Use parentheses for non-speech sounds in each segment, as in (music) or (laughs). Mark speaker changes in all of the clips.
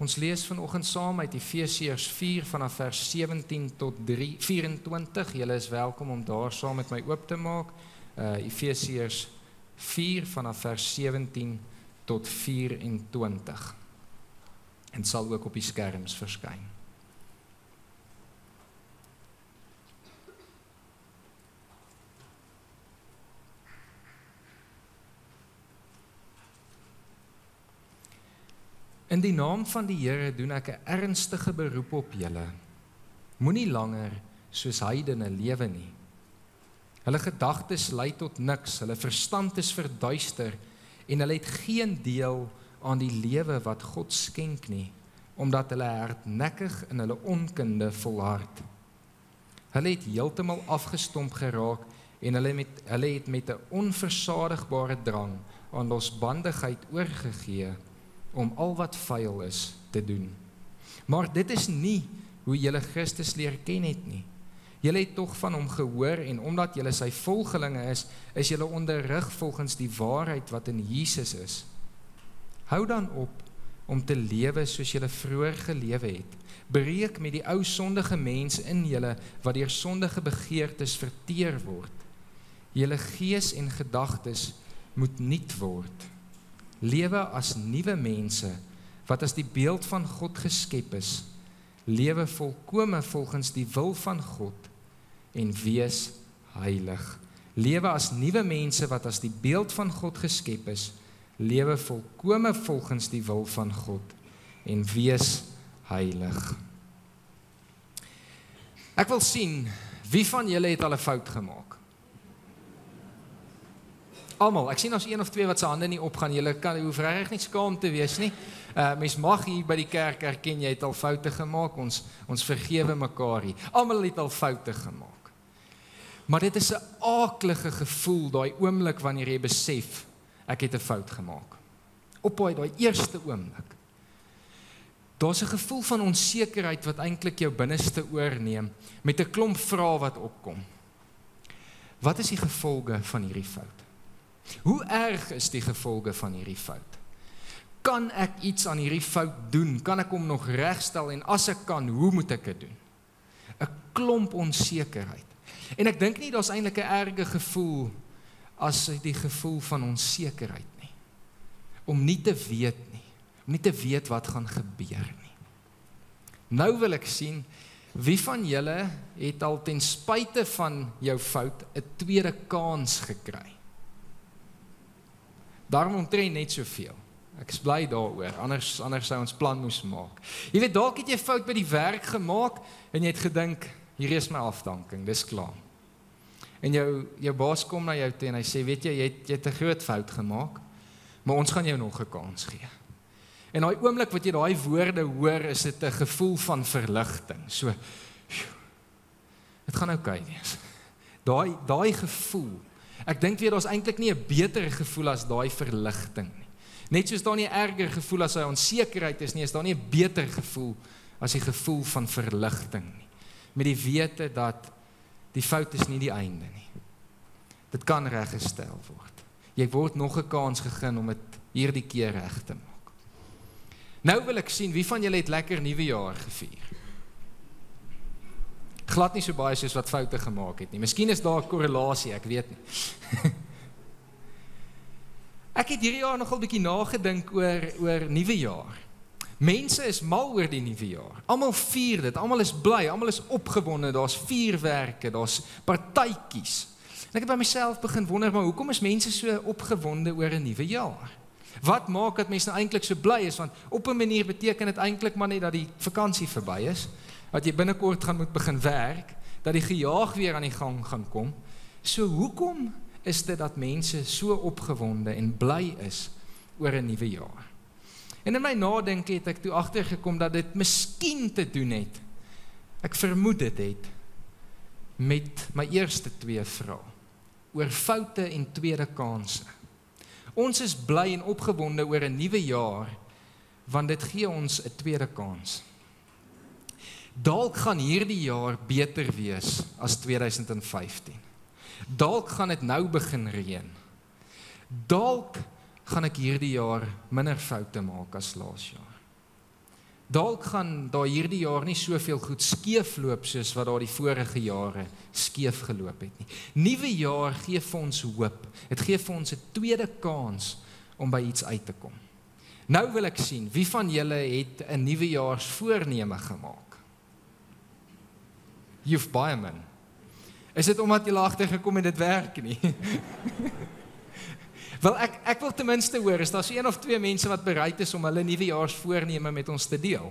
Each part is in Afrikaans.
Speaker 1: Ons lees vanoggend saam uit Efesiërs 4 vanaf vers 17 tot 3 24. Julle is welkom om daar saam met my oop te maak. Uh Efesiërs 4 vanaf vers 17 tot 24. En sal ook op die skerms verskyn. In die naam van die Here doen ek 'n ernstige beroep op julle. Moenie langer soos heidene lewe nie. Hulle gedagtes lei tot niks, hulle verstand is verduister en hulle het geen deel aan die lewe wat God skenk nie, omdat hulle hardnekkig in hulle onkunde volhard. Hulle het heeltemal afgestomp geraak en hulle met hulle het met 'n onversadigbare drang aan losbandigheid oorgegee om al wat vuil is te doen. Maar dit is nie hoe julle Christus leer ken het nie. Julle het tog van hom gehoor en omdat julle sy volgelinge is, is julle onderrig volgens die waarheid wat in Jesus is. Hou dan op om te lewe soos julle vroeër gelewe het. Breek met die ou sondige mens in julle wat deur sondige begeertes verteer word. Julle gees en gedagtes moet nuut word lewe as nuwe mense wat as die beeld van God geskep is, lewe volkome volgens die wil van God en wees heilig. Lewe as nuwe mense wat as die beeld van God geskep is, lewe volkome volgens die wil van God en wees heilig. Ek wil sien wie van julle het al 'n fout gemaak. Almal, ek sien ons een of twee wat se hande nie opgaan. Julle kan hoef regtig nie skaam te wees nie. Uh mens mag hier by die kerk erken jy het al foute gemaak. Ons ons vergewe mekaar hier. Almal het al foute gemaak. Maar dit is 'n aaklige gevoel daai oomblik wanneer jy besef ek het 'n fout gemaak. Op daai daai eerste oomblik. Daar's 'n gevoel van onsekerheid wat eintlik jou binneste oorneem met 'n klomp vrae wat opkom. Wat is die gevolge van hierdie fout? Hoe erg is die gevolge van hierdie fout? Kan ek iets aan hierdie fout doen? Kan ek hom nog regstel en as ek kan, hoe moet ek dit doen? 'n Klomp onsekerheid. En ek dink nie daar's eintlik 'n erge gevoel as die gevoel van onsekerheid nie. Om nie te weet nie, om nie te weet wat gaan gebeur nie. Nou wil ek sien wie van julle het al ten spyte van jou fout 'n tweede kans gekry. Daarom omtrent net soveel. Ek is bly daaroor. Anders anders sou ons plan moes maak. Jy weet dalk het jy fout by die werk gemaak en jy het gedink hier is my afdanking, dis klaar. En jou jou baas kom na jou toe en hy sê, "Weet jy, jy het jy het 'n groot fout gemaak, maar ons gaan jou nog 'n kans gee." En daai oomblik wat jy daai woorde hoor, is dit 'n gevoel van verligting. So dit gaan oukei okay wees. Daai daai gevoel Ek dink weer daar's eintlik nie 'n beter gevoel as daai verligting nie. Net soos daar nie 'n erger gevoel as hy onsekerheid is nie, is daar nie 'n beter gevoel as die gevoel van verligting nie. Met die wete dat die fout is nie die einde nie. Dit kan reggestel word. Jy word nog 'n kans gegee om dit hierdie keer reg te maak. Nou wil ek sien wie van julle het lekker nuwe jaar gevier glad nie so baie soos wat foute gemaak het nie. Miskien is daar 'n korrelasie, ek weet nie. (laughs) ek het hierdie jaar nogal bietjie nagedink oor oor nuwe jaar. Mense is mal oor die nuwe jaar. Almal vier dit, almal is bly, almal is opgewonde, daar's vuurwerke, daar's partytjies. En ek het by myself begin wonder, maar hoekom is mense so opgewonde oor 'n nuwe jaar? Wat maak dat mense nou eintlik so bly is want op 'n manier beteken dit eintlik maar net dat die vakansie verby is dat jy binnekort gaan moet begin werk, dat die gejaag weer aan die gang gaan kom. So hoekom is dit dat mense so opgewonde en bly is oor 'n nuwe jaar? En in my nadenke het ek toe agtergekom dat dit miskien te doen het. Ek vermoed dit het met my eerste twee vrae oor foute en tweede kansse. Ons is bly en opgewonde oor 'n nuwe jaar want dit gee ons 'n tweede kans. Dalk gaan hierdie jaar beter wees as 2015. Dalk gaan dit nou begin reën. Dalk gaan ek hierdie jaar minder foute maak as laas jaar. Dalk gaan daar hierdie jaar nie soveel goed skeefloop soos wat daar die vorige jare skeef geloop het nie. Nuwe jaar gee vir ons hoop. Dit gee vir ons 'n tweede kans om by iets uit te kom. Nou wil ek sien wie van julle het 'n nuwejaarsvoorneme gemaak. You've baie man. Is dit omdat jy laagter gekom het dit werk nie? (laughs) Wel ek ek wil ten minste hoor is daar so een of twee mense wat bereid is om hulle nuwejaarsvoorneme met ons te deel.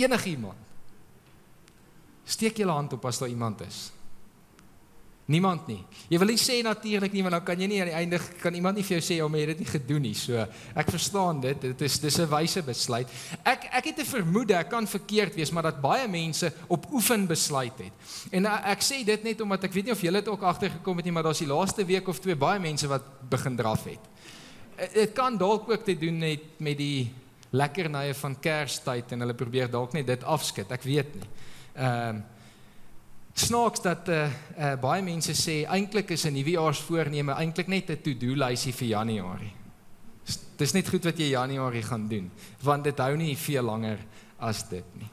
Speaker 1: Enigiemand. Steek julle hand op as daar iemand is. Niemand nie. Jy wil nie sê natuurlik nie want dan kan jy nie aan die einde kan iemand nie vir jou sê maar jy het dit nie gedoen nie. So ek verstaan dit. Dit is dis 'n wyse besluit. Ek ek het 'n vermoede ek kan verkeerd wees, maar dat baie mense op oefen besluit het. En ek, ek sê dit net omdat ek weet nie of julle dit ook agtergekom het nie, maar daar's die laaste week of twee baie mense wat begin draf het. Dit kan dalk ook te doen met met die lekkernye van Kerstyd en hulle probeer dalk net dit afskud. Ek weet nie. Ehm um, snaaks dat uh, uh baie mense sê eintlik is 'n nuwejaarsvoorneme eintlik net 'n to-do lysie vir Januarie. Dis net goed wat jy Januarie gaan doen, want dit hou nie veel langer as dit nie.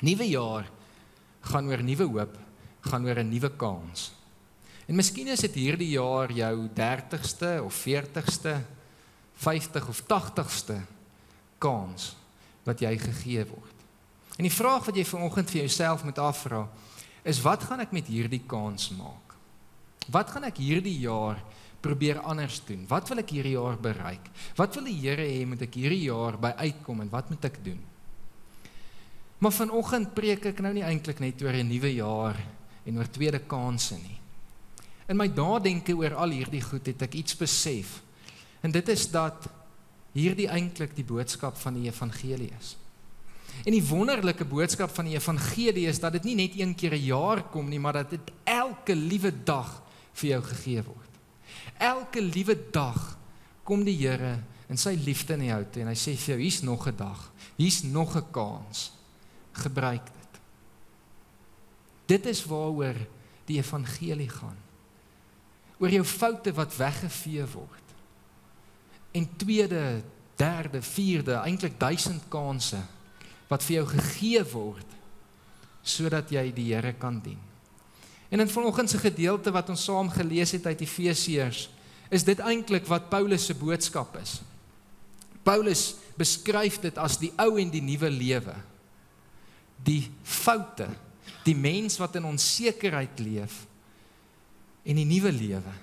Speaker 1: Nuwe jaar gaan oor nuwe hoop, gaan oor 'n nuwe kans. En miskien is dit hierdie jaar jou 30ste of 40ste, 50 of 80ste kans wat jy gegee word. En die vraag wat jy vanoggend vir jouself moet afvra, is wat gaan ek met hierdie kans maak? Wat gaan ek hierdie jaar probeer anders doen? Wat wil ek hierdie jaar bereik? Wat wil die Here hê moet ek hierdie jaar by uitkom en wat moet ek doen? Maar vanoggend preek ek nou nie eintlik net oor 'n nuwe jaar en oor tweede kansse nie. In my nadenke oor al hierdie goed het ek iets besef. En dit is dat hierdie eintlik die boodskap van die evangelie is. En die wonderlike boodskap van die evangelie is dat dit nie net een keer 'n jaar kom nie, maar dat dit elke liewe dag vir jou gegee word. Elke liewe dag kom die Here in sy liefde in jou toe en hy sê vir jou hier's nog 'n dag. Hier's nog 'n kans. Gebruik dit. Dit is waaroor die evangelie gaan. Oor jou foute wat weggevee word. En tweede, derde, vierde, eintlik duisend kansse wat vir jou gegee word sodat jy die Here kan dien. En in vanoggend se gedeelte wat ons saam gelees het uit Efesiërs, is dit eintlik wat Paulus se boodskap is. Paulus beskryf dit as die ou en die nuwe lewe. Die foute, die mens wat in onsekerheid leef en die nuwe lewe.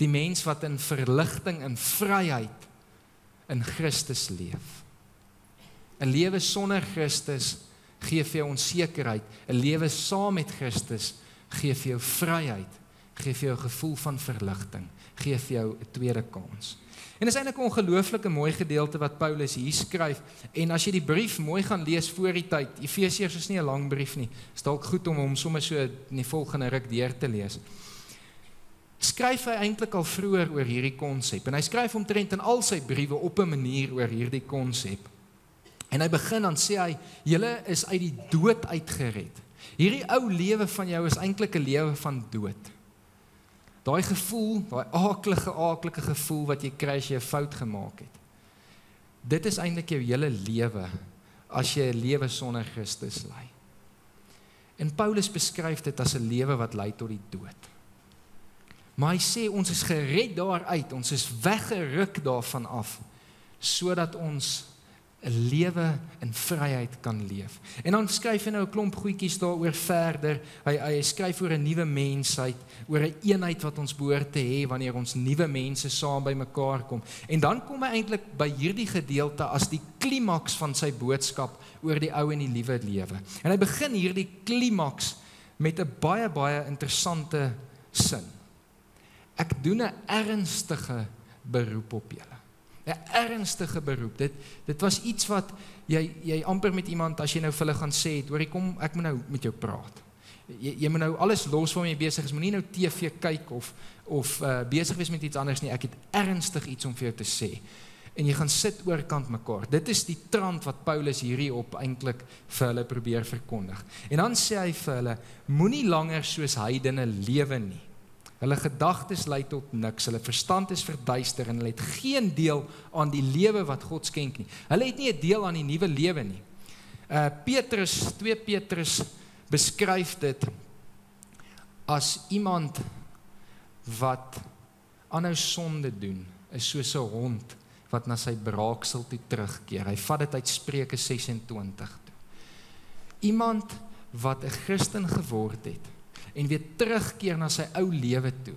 Speaker 1: Die mens wat in verligting en vryheid in Christus leef. 'n lewe sonder Christus gee vir jou onsekerheid. 'n Lewe saam met Christus gee vir jou vryheid, gee vir jou 'n gevoel van verligting, gee vir jou 'n tweede kans. En dis eintlik 'n ongelooflike mooi gedeelte wat Paulus hier skryf. En as jy die brief mooi gaan lees voor die tyd, Efesiërs is nie 'n lang brief nie. Dit is dalk goed om hom sommer so in die volgende ruk deur te lees. Skryf hy eintlik al vroeër oor hierdie konsep en hy skryf omtrent in al sy briewe op 'n manier oor hierdie konsep. En hy begin dan sê hy, julle is uit die dood uitgered. Hierdie ou lewe van jou is eintlik 'n lewe van dood. Daai gevoel, daai aaklige aaklige gevoel wat jy kry as jy 'n fout gemaak het. Dit is eintlik jou hele lewe as jy 'n lewe sonder Christus lei. En Paulus beskryf dit as 'n lewe wat lei tot die dood. Maar hy sê ons is gered daaruit, ons is weggeruk daarvan af sodat ons 'n lewe in vryheid kan leef. En dan skryf hy nou 'n klomp goedjies daaroor verder. Hy hy skryf oor 'n nuwe mensheid, oor 'n een eenheid wat ons behoort te hê wanneer ons nuwe mense saam by mekaar kom. En dan kom hy eintlik by hierdie gedeelte as die klimaks van sy boodskap oor die ou en die nuwe lewe. En hy begin hierdie klimaks met 'n baie baie interessante sin. Ek doen 'n ernstige beroep op julle. 'n ernstige beroep. Dit dit was iets wat jy jy amper met iemand as jy nou vir hulle gaan sê, "Hoor, kom, ek moet nou met jou praat." Jy jy moet nou alles los waarmee jy besig is. Moenie nou TV kyk of of uh, besig wees met iets anders nie. Ek het ernstig iets om vir jou te sê. En jy gaan sit oorkant mekaar. Dit is die trant wat Paulus hierdie op eintlik vir hulle probeer verkondig. En dan sê hy vir hulle: Moenie langer soos heidene lewe nie. Hulle gedagtes lei tot niks. Hulle verstand is verduister en hulle het geen deel aan die lewe wat God skenk nie. Hulle het nie 'n deel aan die nuwe lewe nie. Uh Petrus 2 Petrus beskryf dit as iemand wat aanhou sonde doen, is soos 'n hond wat na sy braaksel toe terugkeer. Hy vat dit uit Spreuke 26 toe. Iemand wat 'n Christen geword het en weer terugkeer na sy ou lewe toe.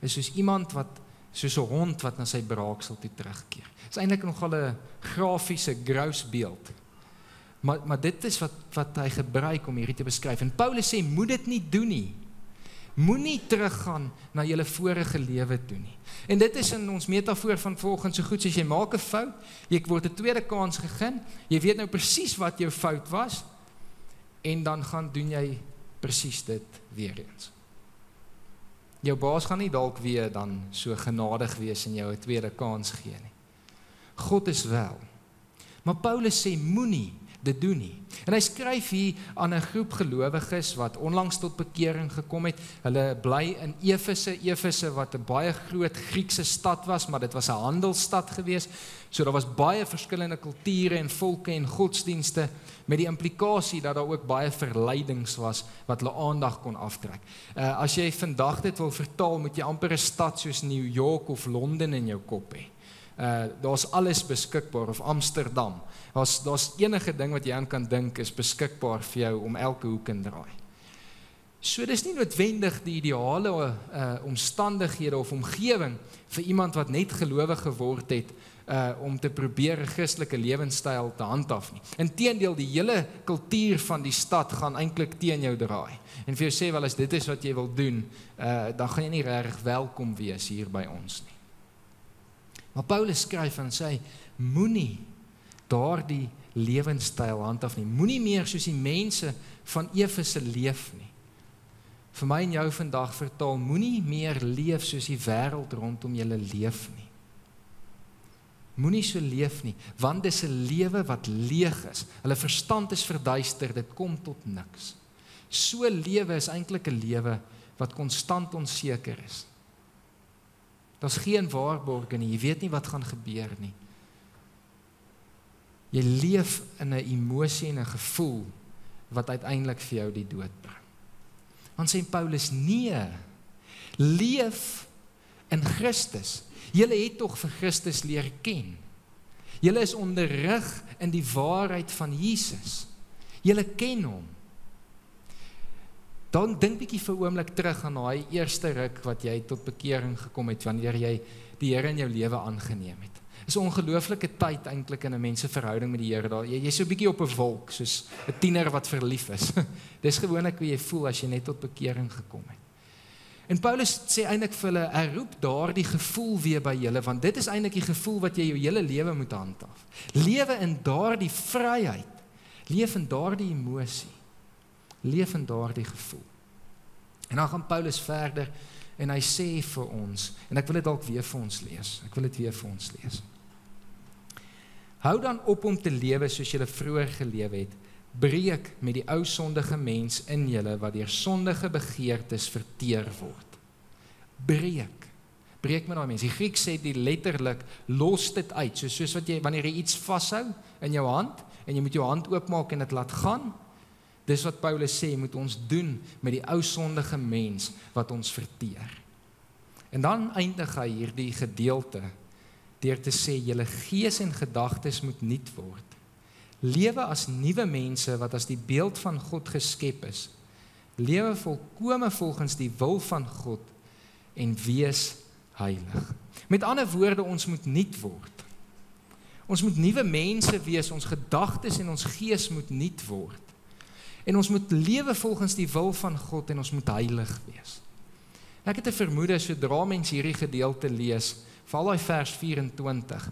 Speaker 1: Is soos iemand wat soos 'n hond wat na sy braaksel toe terugkeer. Is eintlik nogal 'n grafiese grous beeld. Maar maar dit is wat wat hy gebruik om hierdie te beskryf. En Paulus sê moed dit nie doen nie. Moenie teruggaan na jou vorige lewe toe nie. En dit is in ons metafoor van volgens so goed as jy maak 'n fout, jy word 'n tweede kans gegee. Jy weet nou presies wat jou fout was en dan gaan doen jy presies dit weer eens. Jou baas gaan nie dalk weer dan so genadig wees en jou 'n tweede kans gee nie. God is wel. Maar Paulus sê moenie dit doen nie. En hy skryf hier aan 'n groep gelowiges wat onlangs tot bekering gekom het. Hulle bly in Efese, Efese wat 'n baie groot Griekse stad was, maar dit was 'n handelsstad gewees. So daar was baie verskillende kulture en volke en godsdienste met die implikasie dat daar ook baie verleidings was wat hulle aandag kon aftrek. Uh as jy vandag dit wil vertaal, moet jy amper 'n stad soos New York of Londen in jou kop hê. Uh daar's alles beskikbaar of Amsterdam. Daar's daar's enige ding wat jy aan kan dink is beskikbaar vir jou om elke hoek in draai. So dis nie noodwendig die ideale uh omstandighede of omgewing vir iemand wat net gelowig geword het uh om te probeer 'n Christelike lewenstyl te handhaaf nie. Inteendeel, die hele kultuur van die stad gaan eintlik teen jou draai. En vir jou sê wel as dit is wat jy wil doen, uh dan gaan jy nie regtig welkom wees hier by ons nie. Maar Paulus skryf en sê moenie daardie lewenstyl handhaaf nie. Moenie meer soos die mense van Efese leef nie. Vir my en jou vandag vertaal moenie meer leef soos die wêreld rondom julle leef nie. Moenie so leef nie, want dis 'n lewe wat leeg is. Hulle verstand is verduister, dit kom tot niks. So lewe is eintlik 'n lewe wat konstant onseker is. Daar's geen waarborge nie. Jy weet nie wat gaan gebeur nie. Jy leef in 'n emosie en 'n gevoel wat uiteindelik vir jou die dood bring. Want sê Paulus nee. Leef in Christus. Julle het tog vir Christus leer ken. Julle is onderrig in die waarheid van Jesus. Julle ken hom. Dan dink bietjie vir 'n oomblik terug aan daai eerste ruk wat jy tot bekering gekom het wanneer jy die Here in jou lewe aangeneem het is 'n ongelooflike tyd eintlik in 'n mens se verhouding met die Here. Daar jy jy's so 'n bietjie op 'n wolk soos 'n tiener wat verlief is. (laughs) Dis gewoonlik hoe jy voel as jy net tot bekering gekom het. En Paulus sê eintlik vir hulle, hy roep daardie gevoel weer by julle want dit is eintlik die gevoel wat jy jou hele lewe moet handhaaf. Lewe in daardie vryheid. Leef in daardie emosie. Leef in daardie gevoel. En dan gaan Paulus verder en hy sê vir ons en ek wil dit dalk weer vir ons lees. Ek wil dit weer vir ons lees. Hou dan op om te lewe soos julle vroeër gelewe het. Breek met die ou sondige mens in julle wat deur sondige begeertes verteer word. Breek. Breek met daai mens. Die Griek sê dit letterlik los dit uit. So soos wat jy wanneer jy iets vashou in jou hand en jy moet jou hand oopmaak en dit laat gaan. Dis wat Paulus sê moet ons doen met die ou sondige mens wat ons verteer. En dan eindig hy hierdie gedeelte deur te sê julle gees en gedagtes moet nuut word. Lewe as nuwe mense wat as die beeld van God geskep is. Lewe volkome volgens die wil van God en wees heilig. Met ander woorde, ons moet nuut word. Ons moet nuwe mense wees, ons gedagtes en ons gees moet nuut word. En ons moet lewe volgens die wil van God en ons moet heilig wees. Ek het 'n vermoede sodra mens hierdie gedeelte lees, val daai vers 24,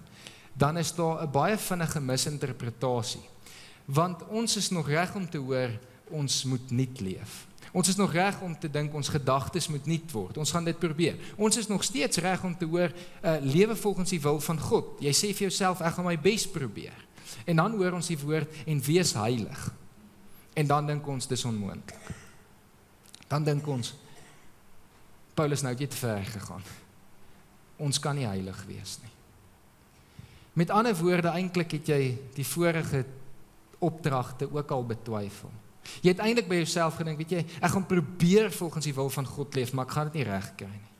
Speaker 1: dan is daar 'n baie vinnige misinterpretasie. Want ons is nog reg om te hoor ons moet nuut leef. Ons is nog reg om te dink ons gedagtes moet nuut word. Ons gaan dit probeer. Ons is nog steeds reg om te hoor uh, lewe volgens die wil van God. Jy sê vir jouself ek gaan my bes probeer. En dan hoor ons die woord en wees heilig. En dan dink ons dis onmoontlik. Dan dink ons Paulus nou net ver gegaan. Ons kan nie heilig wees nie. Met ander woorde eintlik het jy die vorige opdragte ook al betwyfel. Jy het eintlik by jouself gedink, weet jy, ek gaan probeer volgens die wil van God leef, maar ek gaan dit nie reg kry nie.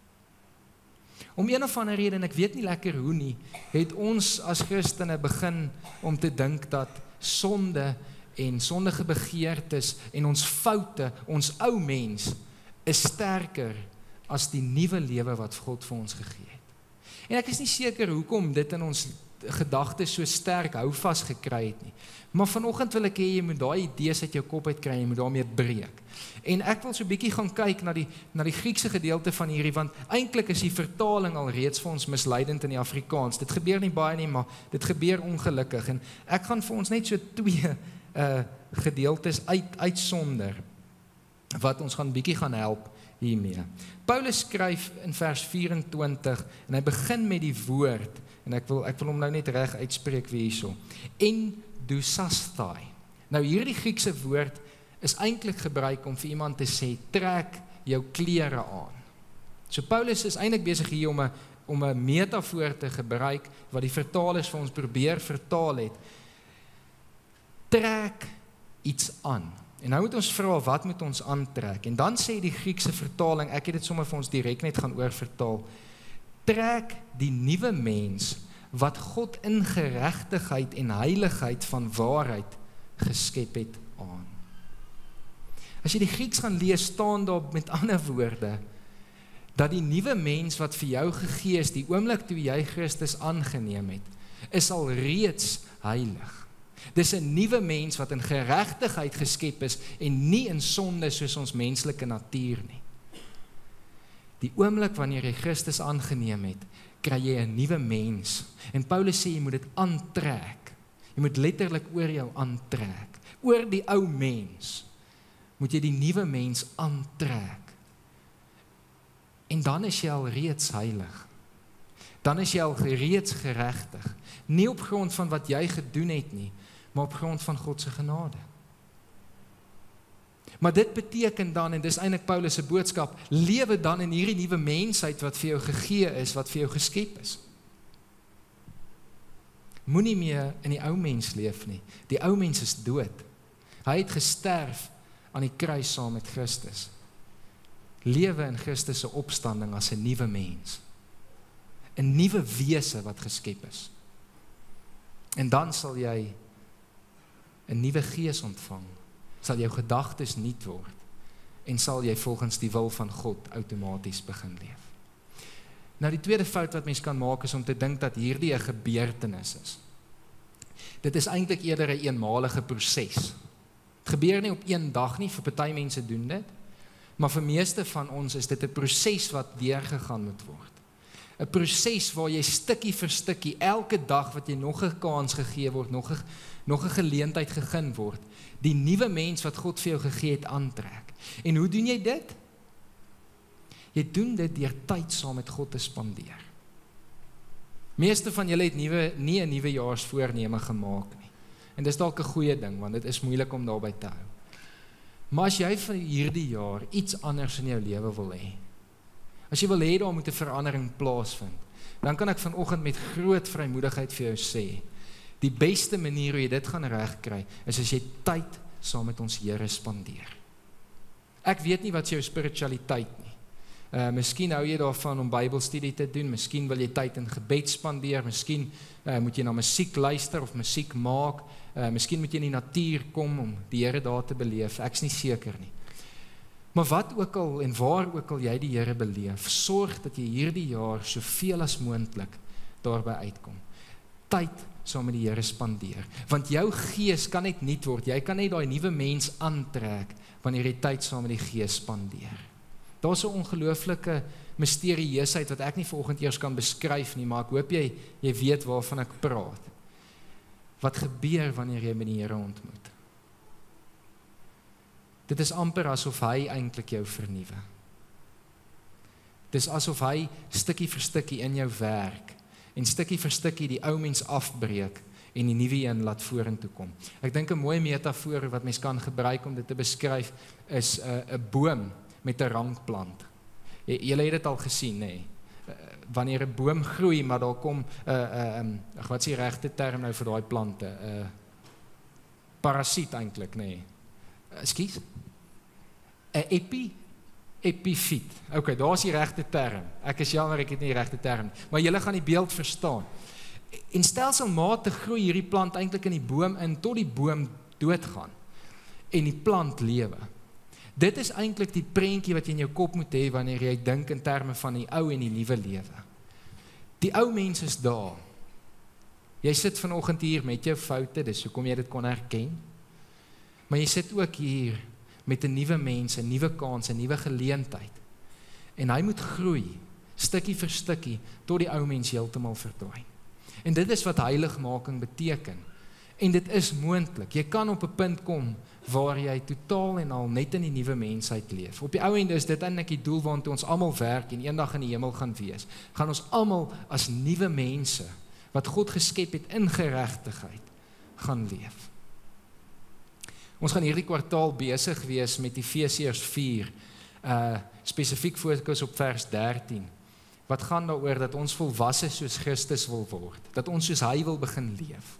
Speaker 1: Om een of ander rede en ek weet nie lekker hoe nie, het ons as Christene begin om te dink dat sonde en sondige begeertes en ons foute, ons ou mens is sterker as die nuwe lewe wat God vir ons gegee het. En ek is nie seker hoekom dit in ons gedagtes so sterk hou vas gekry het nie. Maar vanoggend wil ek hê jy moet daai idees uit jou kop uit kry en jy moet daarmee breek. En ek wil so 'n bietjie gaan kyk na die na die Griekse gedeelte van hierdie want eintlik is die vertaling al reeds vir ons misleidend in die Afrikaans. Dit gebeur nie baie nie, maar dit gebeur ongelukkig en ek gaan vir ons net so twee uh gedeeltes uit uitsonder wat ons gaan bietjie gaan help hiermee. Paulus skryf in vers 24 en hy begin met die woord en ek wil ek wil hom nou net reg uitspreek wie hierso. En dusasthai. Nou hierdie Griekse woord is eintlik gebruik om vir iemand te sê trek jou klere aan. So Paulus is eintlik besig hier om 'n om 'n metafoor te gebruik wat die vertalers vir ons probeer vertaal het. Trek iets aan. En nou moet ons vra wat moet ons aantrek? En dan sê die Griekse vertaling, ek het dit sommer vir ons direk net gaan oorvertaal. Trek die nuwe mens wat God in geregtigheid en heiligheid van waarheid geskep het aan. As jy die Grieks gaan lees, staan daar met ander woorde dat die nuwe mens wat vir jou gegee is die oomblik toe jy Christus aangeneem het, is al reeds heilig. Dis 'n nuwe mens wat in geregtigheid geskep is en nie in sonde soos ons menslike natuur nie. Die oomblik wanneer jy Christus aangeneem het, kry jy 'n nuwe mens. En Paulus sê jy moet dit aantrek. Jy moet letterlik oor jou aantrek. Oor die ou mens moet jy die nuwe mens aantrek. En dan is jy al reeds heilig. Dan is jy al reeds geregtig, nie op grond van wat jy gedoen het nie, maar op grond van God se genade. Maar dit beteken dan en dis eintlik Paulus se boodskap, lewe dan in hierdie nuwe mensheid wat vir jou gegee is, wat vir jou geskep is. Moenie meer in die ou mens leef nie. Die ou mens is dood. Hy het gesterf aan die kruis saam met Christus. Lewe in Christus se opstanding as 'n nuwe mens. 'n Nuwe wese wat geskep is. En dan sal jy 'n nuwe gees ontvang sal jou gedagtes nuut word en sal jy volgens die wil van God outomaties begin leef. Nou die tweede fout wat mens kan maak is om te dink dat hierdie 'n gebeurtenis is. Dit is eintlik eerder 'n een eenmalige proses. Dit gebeur nie op een dag nie, vir party mense doen dit, maar vir meeste van ons is dit 'n proses wat deurgegaan moet word. 'n Proses waar jy stukkie vir stukkie elke dag wat jy nog 'n kans gegee word, nog 'n nog 'n geleentheid gegee word, die nuwe mens wat God vir jou gegee het aantrek. En hoe doen jy dit? Jy doen dit deur tyd saam met God te spandeer. Meeste van julle het nuwe nie 'n nuwe jaarsvoorneme gemaak nie. En dis dalk 'n goeie ding want dit is moeilik om daarby te hou. Maar as jy vir hierdie jaar iets anders in jou lewe wil hê. As jy wil hê daar moet 'n verandering plaasvind, dan kan ek vanoggend met groot vrymoedigheid vir jou sê, Die beste manier hoe jy dit gaan regkry is as jy tyd saam met ons Here spandeer. Ek weet nie wat jou spiritualiteit nie. Uh miskien hou jy daarvan om Bybelstudie te doen, miskien wil jy tyd in gebed spandeer, miskien uh moet jy na musiek luister of musiek maak, uh miskien moet jy in die natuur kom om die Here daar te beleef. Ek's nie seker nie. Maar wat ook al en waar ook al jy die Here beleef, sorg dat jy hierdie jaar soveel as moontlik daarby uitkom. Tyd saam met die Here spandeer. Want jou gees kan net nuut word. Jy kan net daai nuwe mens aantrek wanneer jy tyd saam met die Gees spandeer. Daar's 'n ongelooflike misterieusheid wat ek nie vanoggend eers kan beskryf nie, maar ek hoop jy jy weet waarvan ek praat. Wat gebeur wanneer jy met die Here ontmoet? Dit is amper asof hy eintlik jou vernuwe. Dis asof hy stukkie vir stukkie in jou werk en stukkie vir stukkie die ou mens afbreek en die nuwe een laat vorentoe kom. Ek dink 'n mooi metafoor wat mens kan gebruik om dit te beskryf is 'n uh, 'n boom met 'n rankplant. Julle het dit al gesien, nê? Nee. Wanneer 'n boom groei, maar daar kom 'n uh, 'n uh, um, wat is die regte term nou vir daai plante? 'n uh, Parasiet eintlik, nê? Nee. Ekskuus. 'n Epi epifiet. OK, daar's die regte term. Ek is jammer ek het nie die regte term nie, maar julle gaan die beeld verstaan. En stelselmatig groei hierdie plant eintlik in die boom in tot die boom doodgaan en die plant lewe. Dit is eintlik die prentjie wat jy in jou kop moet hê wanneer jy dink in terme van die ou en die nuwe lewe. Die ou mens is daar. Jy sit vanoggend hier met jou foute, dis hoekom jy dit kon herken. Maar jy sit ook hier met 'n nuwe mens, 'n nuwe kans, 'n nuwe geleentheid. En hy moet groei, stukkie vir stukkie, tot die ou mens heeltemal verdwyn. En dit is wat heiligmaking beteken. En dit is moontlik. Jy kan op 'n punt kom waar jy totaal en al net in die nuwe mensheid leef. Op die ou end is dit eintlik die doel waartoe ons almal werk en eendag in die hemel gaan wees. Gaan ons almal as nuwe mense wat God geskep het in geregtigheid gaan leef. Ons gaan hierdie kwartaal besig wees met Efesiërs 4. Uh spesifiek fokus op vers 13. Wat gaan daaroor dat ons volwasse soos Christus wil word, dat ons soos hy wil begin leef.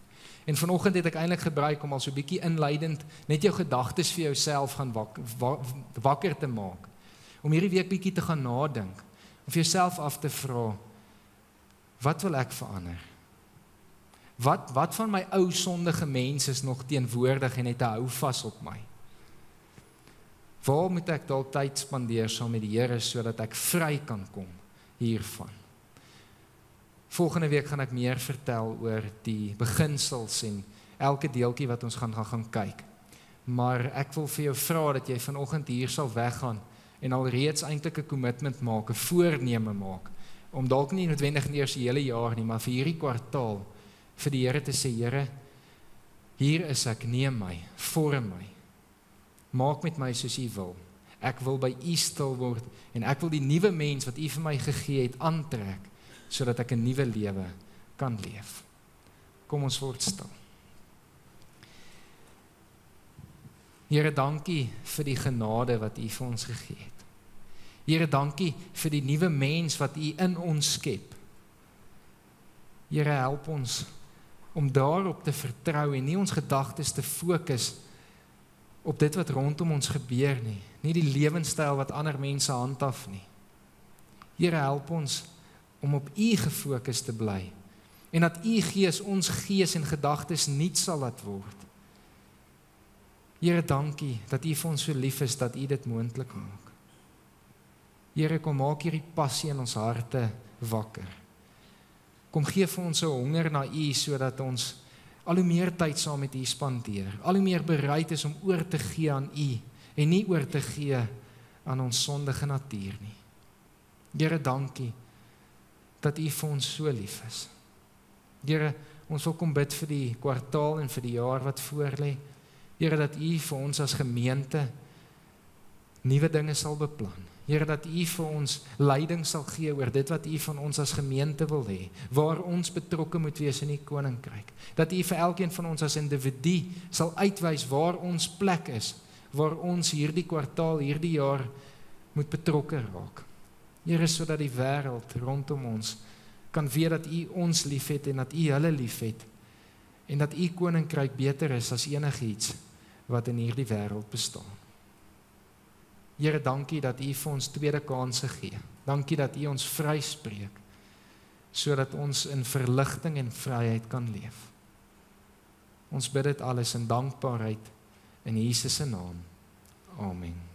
Speaker 1: En vanoggend het ek eintlik gebruik om al so 'n bietjie inleidend net jou gedagtes vir jouself gaan wak, wak, wakker te maak. Om hierdie week bietjie te gaan nadink. Om vir jouself af te vra wat wil ek verander? Wat wat van my ou sondige mens is nog teenwoordig en het 'n hou vas op my? Waar moet ek dalk tyd spandeer saam met die Here sodat ek vry kan kom hiervan? Volgende week gaan ek meer vertel oor die beginsels en elke deeltjie wat ons gaan gaan gaan kyk. Maar ek wil vir jou vra dat jy vanoggend hier sal weggaan en alreeds eintlik 'n kommitment maak, 'n voorneme maak om dalk nie noodwendig eers die hele jaar nie, maar vir hierdie kwartaal vir die Here te sê, Here, hier is ek, neem my, vorm my. Maak met my soos U wil. Ek wil by U stil word en ek wil die nuwe mens wat U vir my gegee het aantrek sodat ek 'n nuwe lewe kan leef. Kom ons word stil. Here, dankie vir die genade wat U vir ons gegee het. Here, dankie vir die nuwe mens wat U in ons skep. Here, help ons om daarop te vertrou en nie ons gedagtes te fokus op dit wat rondom ons gebeur nie, nie die lewenstyl wat ander mense handhaaf nie. Here, help ons om op U gefokus te bly en dat U Gees ons gees en gedagtes nuut sal laat word. Here, dankie dat U vir ons so lief is dat U dit moontlik maak. Here, kom maak hierdie passie in ons harte wakker. Kom gee vir ons 'n honger na U sodat ons al hoe meer tyd saam met U spandeer. Al hoe meer bereid is om oor te gee aan U en nie oor te gee aan ons sondige natuur nie. Here, dankie dat U vir ons so lief is. Here, ons wil kom bid vir die kwartaal en vir die jaar wat voorlê. Here dat U vir ons as gemeente nuwe dinge sal beplan. Here dat U vir ons leiding sal gee oor dit wat U van ons as gemeente wil hê, waar ons betrokke moet wees in die koninkryk. Dat U vir elkeen van ons as individu sal uitwys waar ons plek is, waar ons hierdie kwartaal, hierdie jaar moet betrokke raak. Here sodat die wêreld rondom ons kan weet dat U ons liefhet en dat U hulle liefhet en dat U koninkryk beter is as enigiets wat in hierdie wêreld bestaan. Here, dankie dat U vir ons tweede kansse gee. Dankie dat U ons vryspreek sodat ons in verligting en vryheid kan leef. Ons bid dit alles in dankbaarheid in Jesus se naam. Amen.